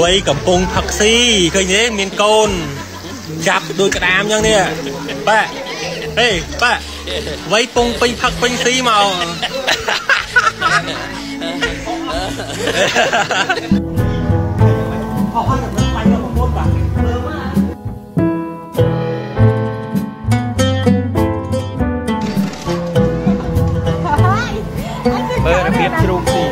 វ័យកំពុងផឹកស៊ីឃើញទេមានកូនចាប់ដូចក្តាមចឹងនេះប៉ាហេប៉ាវ័យពងពេញផឹកពេញស៊ីមកអស់ហើយទៅបាញ់ទៅប្រពន្ធបាទមើលរបៀបជ្រូកស៊ី